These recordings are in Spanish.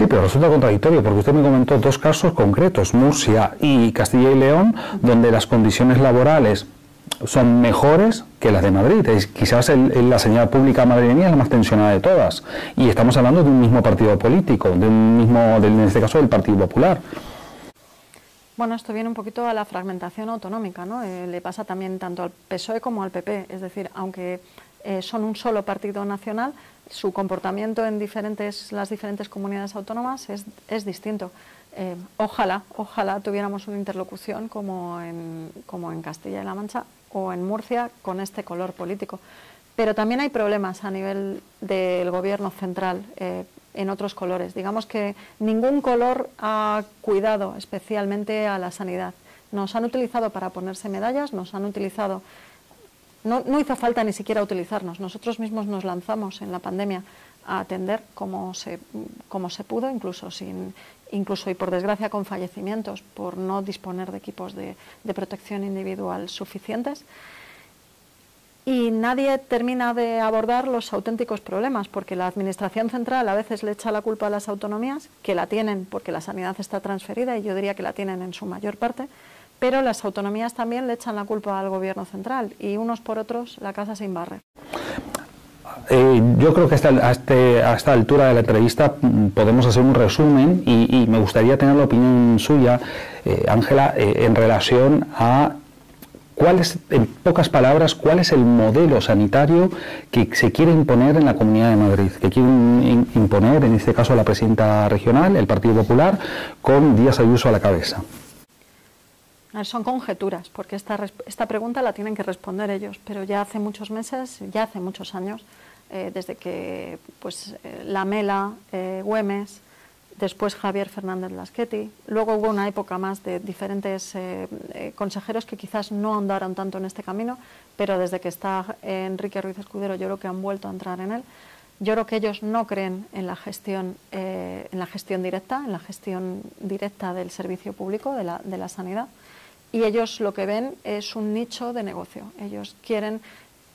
Sí, pero resulta contradictorio porque usted me comentó dos casos concretos, Murcia y Castilla y León, donde las condiciones laborales son mejores que las de Madrid. Es, quizás la señal pública madrileña es la más tensionada de todas. Y estamos hablando de un mismo partido político, de un mismo, en este caso, del Partido Popular. Bueno, esto viene un poquito a la fragmentación autonómica, ¿no? Eh, le pasa también tanto al PSOE como al PP. Es decir, aunque eh, son un solo partido nacional, su comportamiento en diferentes, las diferentes comunidades autónomas es, distinto. Eh, ojalá, ojalá tuviéramos una interlocución como en, como en Castilla y La Mancha o en Murcia con este color político. Pero también hay problemas a nivel del gobierno central eh, en otros colores. Digamos que ningún color ha cuidado especialmente a la sanidad. Nos han utilizado para ponerse medallas, nos han utilizado no, hizo falta ni siquiera utilizarnos. Nosotros mismos nos lanzamos en la pandemia a atender como se, como se pudo, incluso, sin, incluso y por desgracia con fallecimientos por no disponer de equipos de protección individual suficientes. Y nadie termina de abordar los auténticos problemas, porque la Administración central a veces le echa la culpa a las autonomías, que la tienen porque la sanidad está transferida, y yo diría que la tienen en su mayor parte, pero las autonomías también le echan la culpa al gobierno central y unos por otros la casa se imbarre. Eh, yo creo que hasta, este, a esta altura de la entrevista podemos hacer un resumen y, me gustaría tener la opinión suya, eh, Ángela, eh, en relación a cuál es, en pocas palabras, cuál es el modelo sanitario que se quiere imponer en la Comunidad de Madrid, que quiere imponer, en este caso, la presidenta regional, el Partido Popular, con Díaz Ayuso a la cabeza. Son conjeturas, porque esta, esta pregunta la tienen que responder ellos, pero ya hace muchos meses, ya hace muchos años, eh, desde que pues, eh, Lamela, eh, Güemes, después Javier Fernández Lasqueti, luego hubo una época más de diferentes consejeros que quizás no andaron tanto en este camino, pero desde que está Enrique Ruiz Escudero yo creo que han vuelto a entrar en él. Yo creo que ellos no creen en la gestión, en la gestión directa, en la gestión directa del servicio público, de la, de la sanidad y ellos lo que ven es un nicho de negocio. Ellos quieren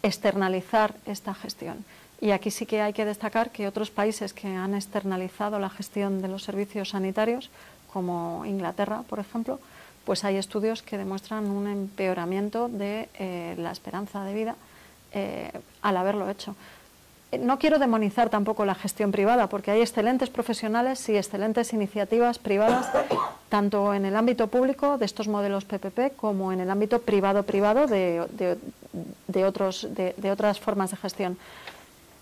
externalizar esta gestión. Y aquí sí que hay que destacar que otros países que han externalizado la gestión de los servicios sanitarios, como Inglaterra, por ejemplo, pues hay estudios que demuestran un empeoramiento de eh, la esperanza de vida eh, al haberlo hecho no quiero demonizar tampoco la gestión privada, porque hay excelentes profesionales y excelentes iniciativas privadas, tanto en el ámbito público de estos modelos PPP como en el ámbito privado-privado de, de, otras formas de gestión.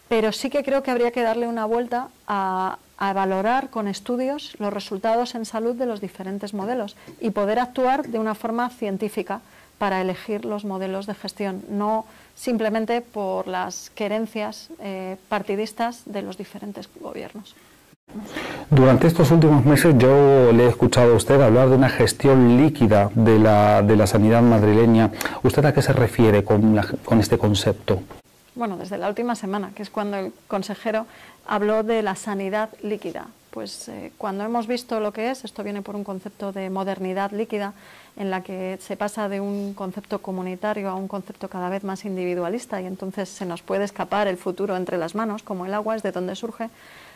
Pero sí que creo que habría que darle una vuelta a valorar con estudios los resultados en salud de los diferentes modelos y poder actuar de una forma científica para elegir los modelos de gestión, no simplemente por las querencias eh, partidistas de los diferentes gobiernos. Durante estos últimos meses yo le he escuchado a usted hablar de una gestión líquida de la, de la sanidad madrileña. ¿Usted a qué se refiere con, con este concepto? Bueno, desde la última semana, que es cuando el consejero habló de la sanidad líquida. Pues eh, cuando hemos visto lo que es, esto viene por un concepto de modernidad líquida, en la que se pasa de un concepto comunitario a un concepto cada vez más individualista y entonces se nos puede escapar el futuro entre las manos, como el agua es de donde surge.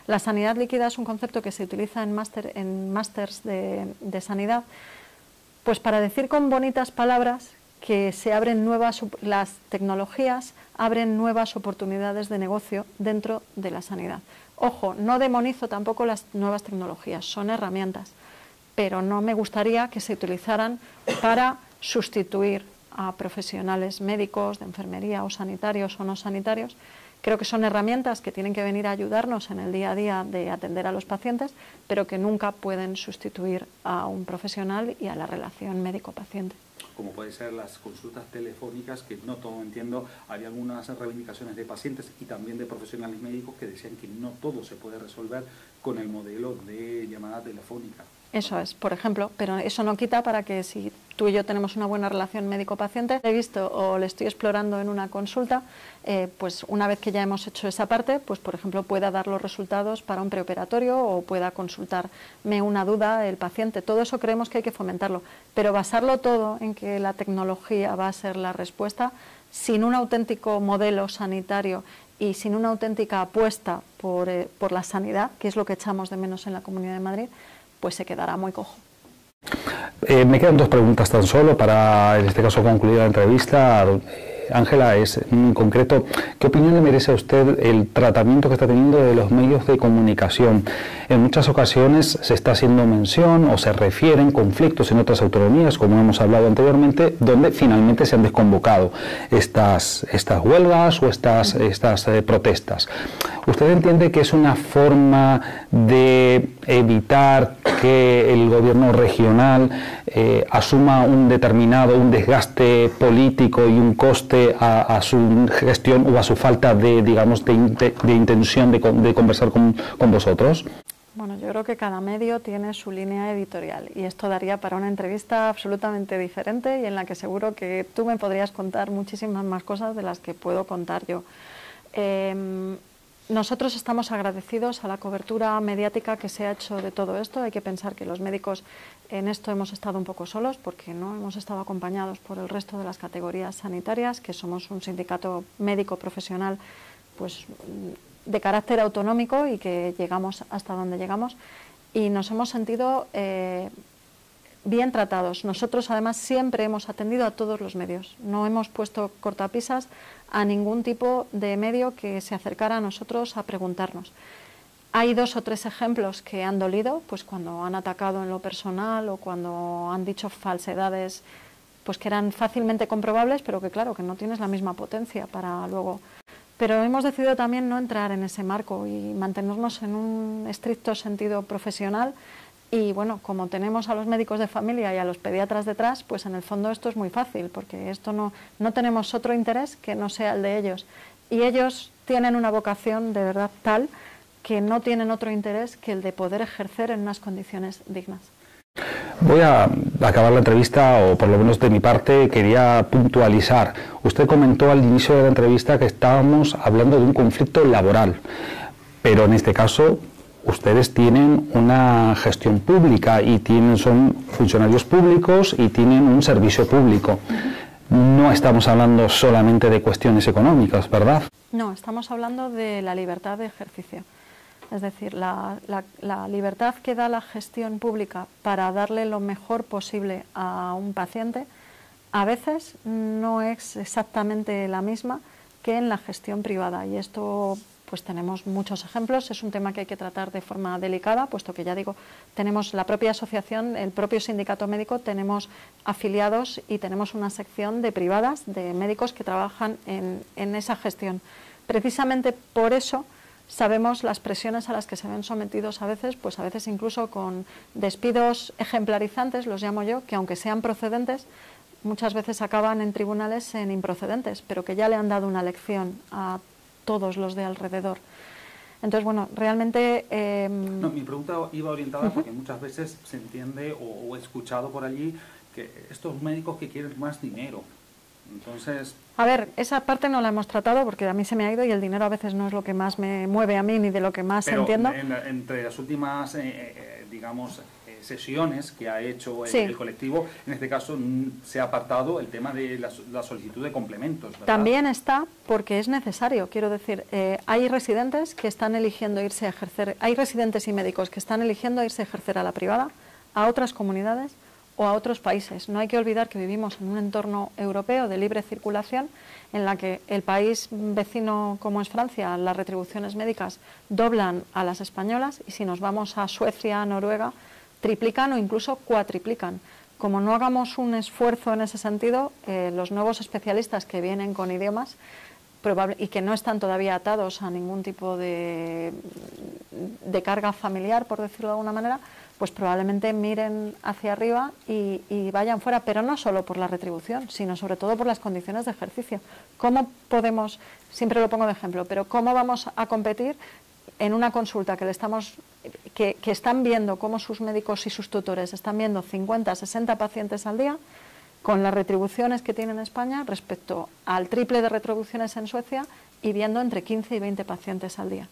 La sanidad líquida es un concepto que se utiliza en máster en másters de, de sanidad, pues para decir con bonitas palabras que se abren nuevas las tecnologías abren nuevas oportunidades de negocio dentro de la sanidad. Ojo, no demonizo tampoco las nuevas tecnologías, son herramientas pero no me gustaría que se utilizaran para sustituir a profesionales médicos, de enfermería o sanitarios o no sanitarios. Creo que son herramientas que tienen que venir a ayudarnos en el día a día de atender a los pacientes, pero que nunca pueden sustituir a un profesional y a la relación médico-paciente como pueden ser las consultas telefónicas, que no todo entiendo, había algunas reivindicaciones de pacientes y también de profesionales médicos que decían que no todo se puede resolver con el modelo de llamada telefónica. Eso es, por ejemplo, pero eso no quita para que si tú y yo tenemos una buena relación médico-paciente, he visto o le estoy explorando en una consulta, eh, pues una vez que ya hemos hecho esa parte, pues por ejemplo pueda dar los resultados para un preoperatorio o pueda consultarme una duda el paciente. Todo eso creemos que hay que fomentarlo, pero basarlo todo en que la tecnología va a ser la respuesta sin un auténtico modelo sanitario y sin una auténtica apuesta por, eh, por la sanidad, que es lo que echamos de menos en la Comunidad de Madrid, pues se quedará muy cojo. Eh, me quedan dos preguntas tan solo para, en este caso, concluir la entrevista. Ángela, es en concreto, ¿qué opinión le merece a usted el tratamiento que está teniendo de los medios de comunicación? En muchas ocasiones se está haciendo mención o se refieren conflictos en otras autonomías, como hemos hablado anteriormente, donde finalmente se han desconvocado estas, estas huelgas o estas, estas eh, protestas. ¿Usted entiende que es una forma de evitar que el gobierno regional eh, asuma un determinado, un desgaste político y un coste a, su gestión o a su falta de, digamos, de, intención de, conversar con, con vosotros? Bueno, yo creo que cada medio tiene su línea editorial y esto daría para una entrevista absolutamente diferente y en la que seguro que tú me podrías contar muchísimas más cosas de las que puedo contar yo. Em, nosotros estamos agradecidos a la cobertura mediática que se ha hecho de todo esto. Hay que pensar que los médicos en esto hemos estado un poco solos porque no hemos estado acompañados por el resto de las categorías sanitarias, que somos un sindicato médico profesional pues de carácter autonómico y que llegamos hasta donde llegamos y nos hemos sentido eh, bien tratados. Nosotros además siempre hemos atendido a todos los medios, no hemos puesto cortapisas a ningún tipo de medio que se acercara a nosotros a preguntarnos. Hay dos o tres ejemplos que han dolido, pues cuando han atacado en lo personal o cuando han dicho falsedades pues que eran fácilmente comprobables, pero que claro, que no tienes la misma potencia para luego. Pero hemos decidido también no entrar en ese marco y mantenernos en un estricto sentido profesional y bueno, como tenemos a los médicos de familia y a los pediatras detrás, pues en el fondo esto es muy fácil, porque esto no, no tenemos otro interés que no sea el de ellos. Y ellos tienen una vocación de verdad tal que no tienen otro interés que el de poder ejercer en unas condiciones dignas. Voy a acabar la entrevista, o por lo menos de mi parte, quería puntualizar. Usted comentó al inicio de la entrevista que estábamos hablando de un conflicto laboral, pero en este caso ustedes tienen una gestión pública y tienen, son funcionarios públicos y tienen un servicio público. No estamos hablando solamente de cuestiones económicas, ¿verdad? No, estamos hablando de la libertad de ejercicio. Es decir, la, la, libertad que da la gestión pública para darle lo mejor posible a un paciente a veces no es exactamente la misma que en la gestión privada. Y esto pues tenemos muchos ejemplos. Es un tema que hay que tratar de forma delicada, puesto que ya digo, tenemos la propia asociación, el propio sindicato médico, tenemos afiliados y tenemos una sección de privadas, de médicos que trabajan en, en esa gestión. Precisamente por eso sabemos las presiones a las que se ven sometidos a veces, pues a veces incluso con despidos ejemplarizantes, los llamo yo, que aunque sean procedentes, muchas veces acaban en tribunales en improcedentes, pero que ya le han dado una lección a todos los de alrededor. Entonces, bueno, realmente... Em, no, mi pregunta iba orientada porque muchas veces se entiende o, he escuchado por allí que estos médicos que quieren más dinero. Entonces... A ver, esa parte no la hemos tratado porque a mí se me ha ido y el dinero a veces no es lo que más me mueve a mí ni de lo que más entiendo. entre las últimas, eh, eh, digamos, sesiones que ha hecho el, colectivo, en este caso se ha apartado el tema de la, solicitud de complementos. También está porque es necesario, quiero decir, eh, hay residentes que están eligiendo irse a ejercer, hay residentes y médicos que están eligiendo irse a ejercer a la privada, a otras comunidades o a otros países. No hay que olvidar que vivimos en un entorno europeo de libre circulación en la que el país vecino como es Francia, las retribuciones médicas doblan a las españolas y si nos vamos a Suecia, Noruega, triplican o incluso cuatriplican. Como no hagamos un esfuerzo en ese sentido, eh, los nuevos especialistas que vienen con idiomas y que no están todavía atados a ningún tipo de, de, carga familiar, por decirlo de alguna manera, pues probablemente miren hacia arriba y, y, vayan fuera, pero no solo por la retribución, sino sobre todo por las condiciones de ejercicio. ¿Cómo podemos, siempre lo pongo de ejemplo, pero cómo vamos a competir en una consulta que le estamos que, están viendo cómo sus médicos y sus tutores están viendo 50, 60 pacientes al día, con las retribuciones que tiene en España respecto al triple de retribuciones en Suecia y viendo entre 15 y 20 pacientes al día.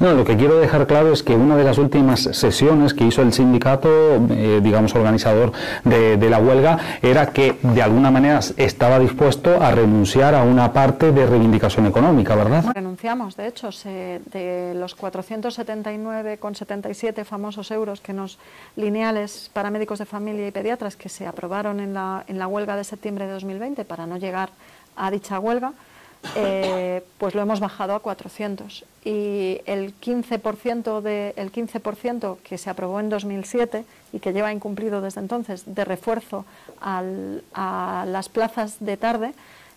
No, lo que quiero dejar claro es que una de las últimas sesiones que hizo el sindicato, eh, digamos, organizador de, la huelga, era que de alguna manera estaba dispuesto a renunciar a una parte de reivindicación económica, ¿verdad? Renunciamos, de hecho, de los 479,77 famosos euros que nos lineales para médicos de familia y pediatras que se aprobaron en la, en la huelga de septiembre de 2020 para no llegar a dicha huelga, eh, pues lo hemos bajado a 400. Y el 15%, de, el 15 que se aprobó en 2007 y que lleva incumplido desde entonces de refuerzo a las plazas de tarde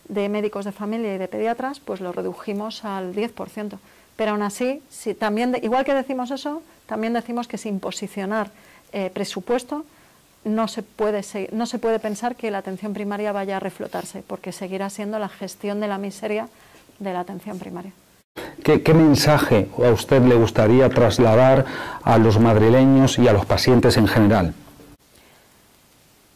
de médicos de familia y de pediatras, pues lo redujimos al 10%. Pero aún así, si también igual que decimos eso, también decimos que sin posicionar eh, presupuesto no se, puede, no se puede pensar que la atención primaria vaya a reflotarse, porque seguirá siendo la gestión de la miseria de la atención primaria. ¿Qué, ¿Qué, mensaje a usted le gustaría trasladar a los madrileños y a los pacientes en general?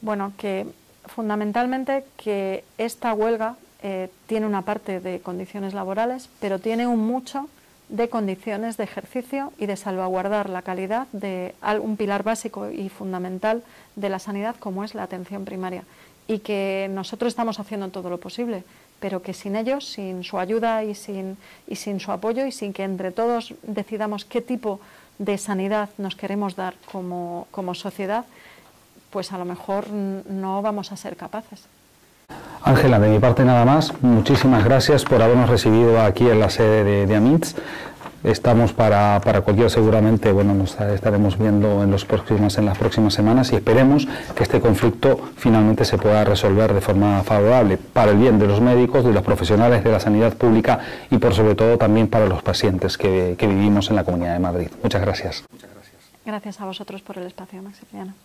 Bueno, que fundamentalmente que esta huelga eh, tiene una parte de condiciones laborales, pero tiene un mucho de condiciones de ejercicio y de salvaguardar la calidad de un pilar básico y fundamental de la sanidad como es la atención primaria y que nosotros estamos haciendo todo lo posible, pero que sin ellos, sin su ayuda y sin, y sin su apoyo y sin que entre todos decidamos qué tipo de sanidad nos queremos dar como, como sociedad, pues a lo mejor no vamos a ser capaces. Ángela, de mi parte nada más. Muchísimas gracias por habernos recibido aquí en la sede de, de. Estamos para, para, cualquier, seguramente, bueno, nos estaremos viendo en, los próximos, en las próximas semanas y esperemos que este conflicto finalmente se pueda resolver de forma favorable para el bien de los médicos, de los profesionales de la sanidad pública y por sobre todo también para los pacientes que, que vivimos en la Comunidad de Madrid. Muchas gracias. Muchas gracias. Gracias a vosotros por el espacio, Maximiliano.